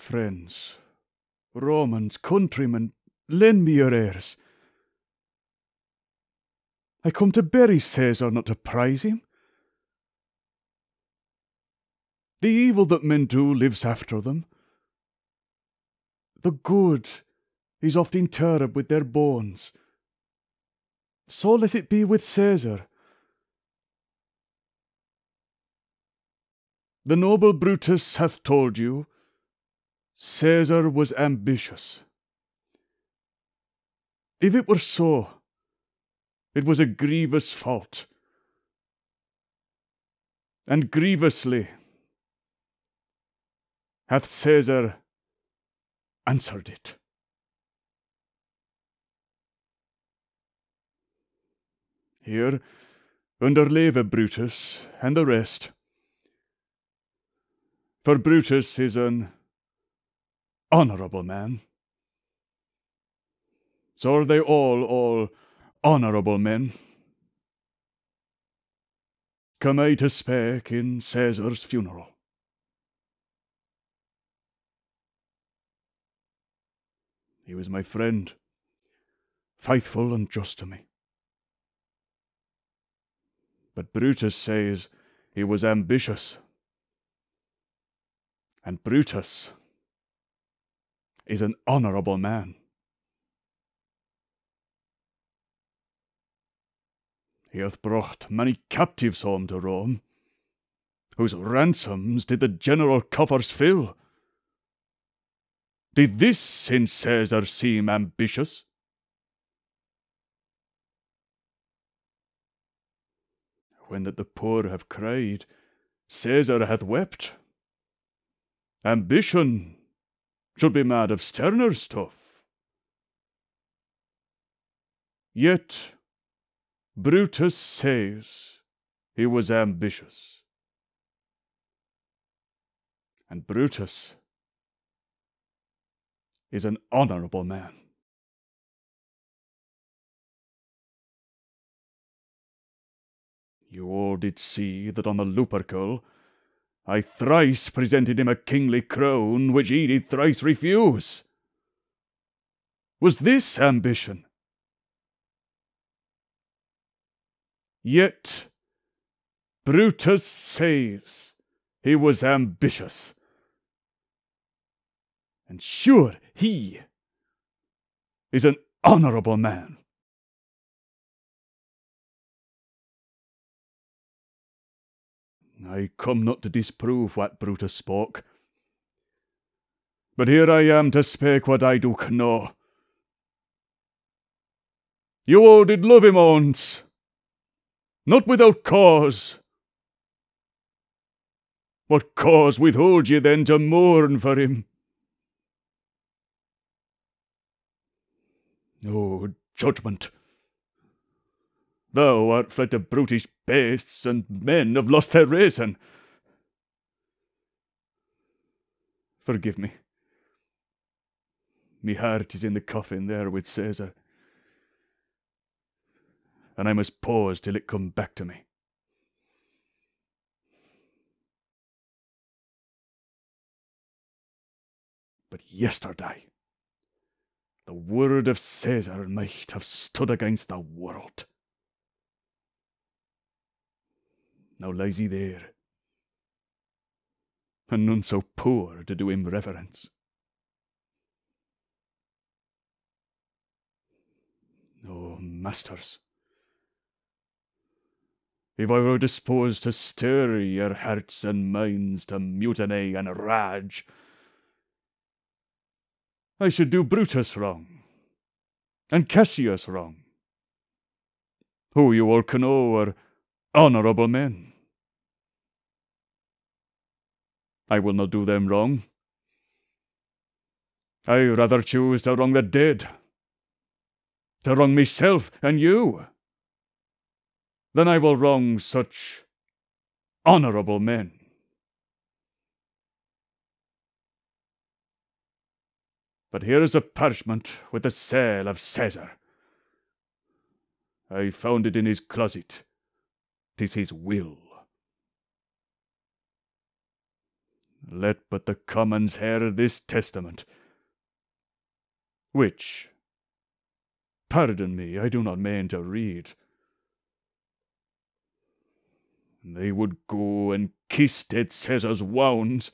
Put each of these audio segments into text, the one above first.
Friends, Romans, countrymen, lend me your ears. I come to bury Caesar, not to praise him. The evil that men do lives after them. The good is oft interred with their bones. So let it be with Caesar. The noble Brutus hath told you Caesar was ambitious. If it were so, it was a grievous fault, and grievously hath Caesar answered it. Here, under Leva Brutus and the rest, for Brutus is an honourable man. So are they all, all honourable men. Come I to speak in Caesar's funeral. He was my friend, faithful and just to me. But Brutus says he was ambitious. And Brutus is an honourable man. He hath brought many captives home to Rome, whose ransoms did the general coffers fill. Did this in Caesar seem ambitious? When that the poor have cried, Caesar hath wept. Ambition should be mad of sterner stuff. Yet Brutus says he was ambitious. And Brutus is an honourable man. You all did see that on the Lupercal I thrice presented him a kingly crown, which he did thrice refuse. Was this ambition? Yet Brutus says he was ambitious. And sure he is an honourable man. I come not to disprove what Brutus spoke. But here I am to speak what I do know. You all did love him once, not without cause. What cause withhold ye then to mourn for him? Oh, judgment! Thou art fled to brutish beasts, and men have lost their reason. Forgive me. Me heart is in the coffin there with Caesar, and I must pause till it come back to me. But yesterday, the word of Caesar might have stood against the world. Now lies he there, and none so poor to do him reverence. Oh, masters, if I were disposed to stir your hearts and minds to mutiny and rage, I should do Brutus wrong, and Cassius wrong, who you all can know are honourable men. I will not do them wrong. I rather choose to wrong the dead, to wrong myself and you, than I will wrong such honourable men. But here is a parchment with the seal of Caesar. I found it in his closet. Tis his will. Let but the commons hear this testament, which, pardon me, I do not mean to read. They would go and kiss dead Caesar's wounds,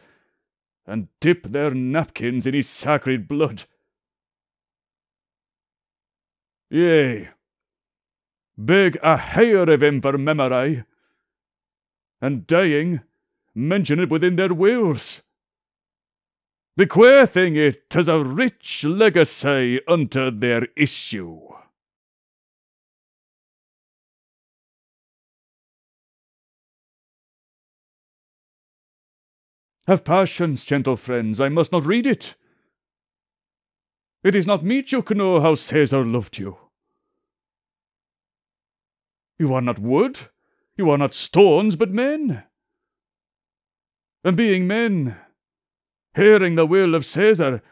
and dip their napkins in his sacred blood. Yea, beg a hair of him for memory, and dying, mention it within their wills, bequeathing it as a rich legacy unto their issue. Have patience, gentle friends, I must not read it. It is not meet you can know how Caesar loved you. You are not wood, you are not stones, but men. And being men, hearing the will of Caesar,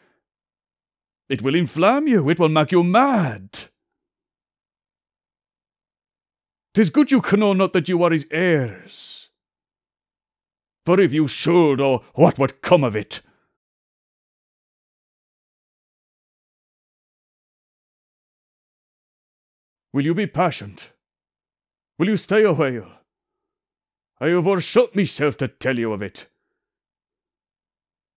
it will inflame you, it will make you mad. Tis good you can know not that you are his heirs. For if you should, oh, what would come of it? Will you be patient? Will you stay a while? I have o'ershot myself to tell you of it.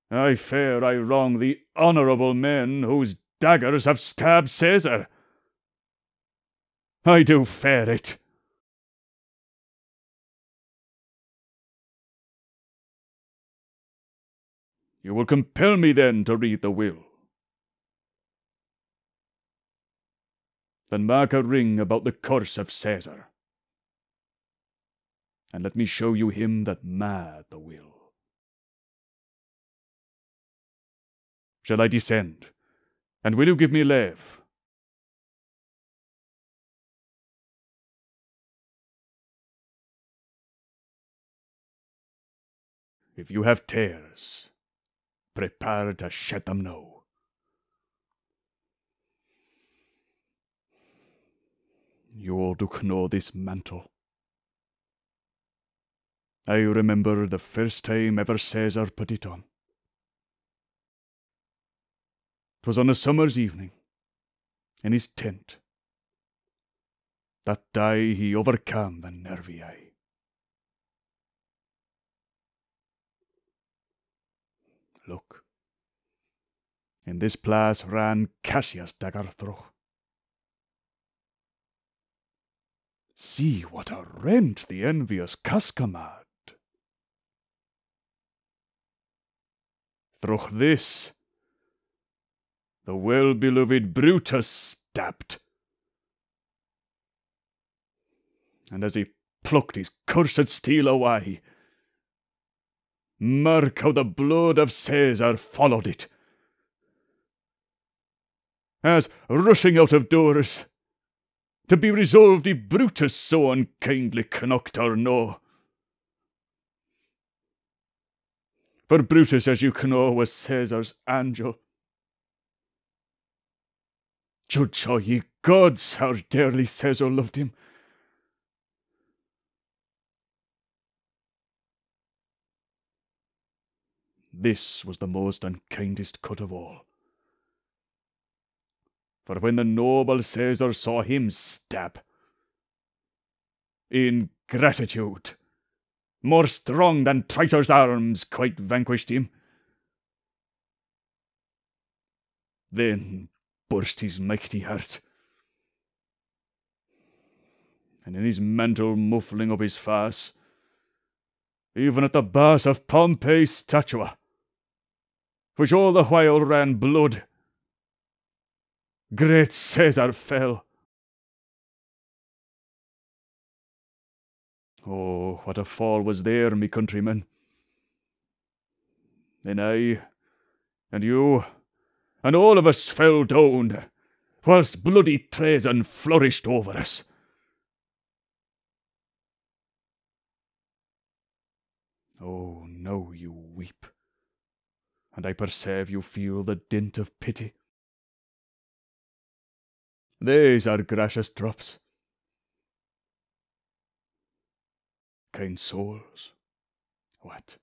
I fear I wrong the honourable men whose daggers have stabbed Caesar. I do fear it. You will compel me then to read the will. Then mark a ring about the curse of Caesar. And let me show you him that mad the will. Shall I descend? And will you give me leave? If you have tears, prepare to shed them now. You do know this mantle. I remember the first time ever Caesar put it on. 'Twas on a summer's evening, in his tent. That day he overcame the Nervii. Look, in this place ran Cassius dagger through. See what a rent the envious Casca made. Through this, the well beloved Brutus stabbed. And as he plucked his cursed steel away, mark how the blood of Caesar followed it. As, rushing out of doors, to be resolved if Brutus so unkindly knocked or no, For Brutus, as you can know, was Caesar's angel. Judge, all ye gods, how dearly Caesar loved him. This was the most unkindest cut of all. For when the noble Caesar saw him stab, in gratitude, more strong than traitor's arms, quite vanquished him. Then burst his mighty heart, and in his mental muffling of his face, even at the base of Pompey's statue, which all the while ran blood, great Caesar fell, Oh, what a fall was there, me countrymen! Then I, and you, and all of us fell down, whilst bloody treason flourished over us. Oh, now you weep, and I perceive you feel the dint of pity. These are gracious drops. kind souls. What?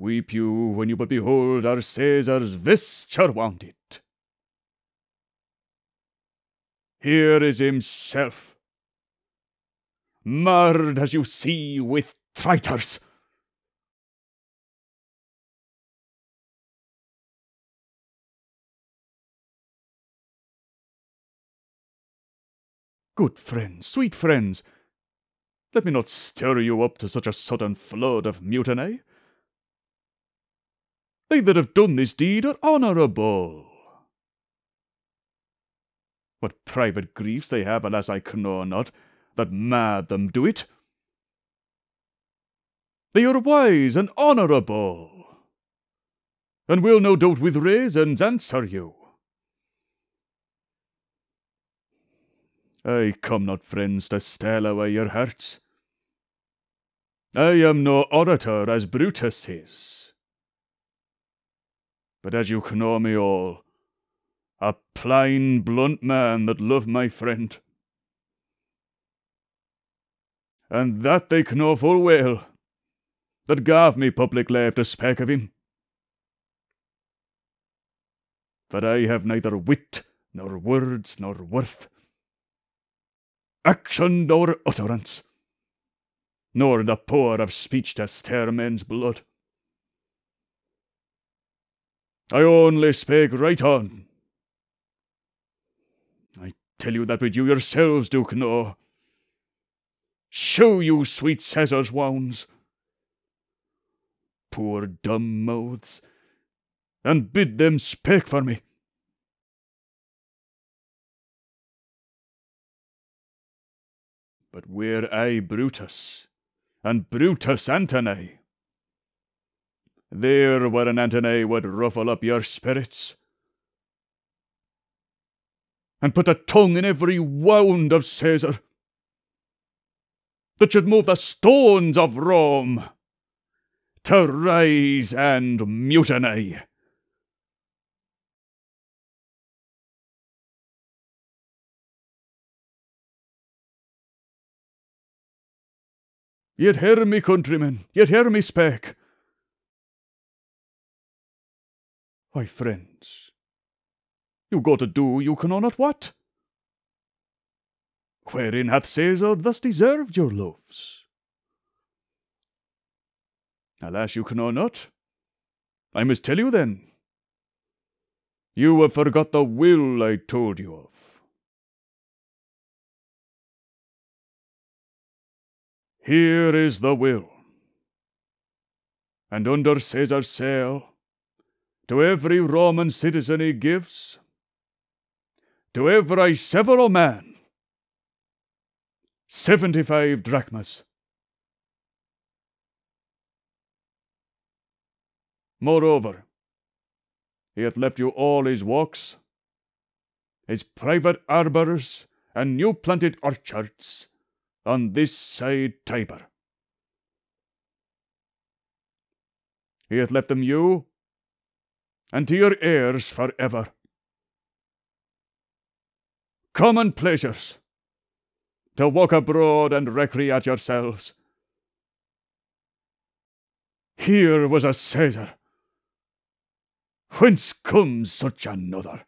Weep you when you but behold our Caesar's vesture wounded. Here is himself, marred as you see with traitors. Good friends, sweet friends, let me not stir you up to such a sudden flood of mutiny. They that have done this deed are honourable. What private griefs they have, alas, I know not, that mad them do it. They are wise and honourable, and will no doubt with reasons answer you. I come not, friends, to steal away your hearts. I am no orator as Brutus is. But as you know me all, a plain, blunt man that love my friend. And that they know full well, that gave me public leave to speak of him. For I have neither wit, nor words, nor worth, action nor utterance, nor the power of speech to stir men's blood. I only speak right on. I tell you that which you yourselves do know. Show you sweet Caesar's wounds, poor dumb mouths, and bid them speak for me. But were I Brutus, and Brutus Antony, there where an Antony would ruffle up your spirits, and put a tongue in every wound of Caesar, that should move the stones of Rome to rise and mutiny. Yet hear me, countrymen, yet hear me spake. Why, friends, you go to do you can know not what. Wherein hath Caesar thus deserved your loves? Alas, you can know not. I must tell you then. You have forgot the will I told you of. Here is the will. And under Caesar's seal, to every Roman citizen he gives, to every several man, seventy five drachmas. Moreover, he hath left you all his walks, his private arbours, and new planted orchards, on this side Tiber. He hath left them you, and to your heirs for ever. Common pleasures, to walk abroad and recreate yourselves. Here was a Caesar. Whence comes such another?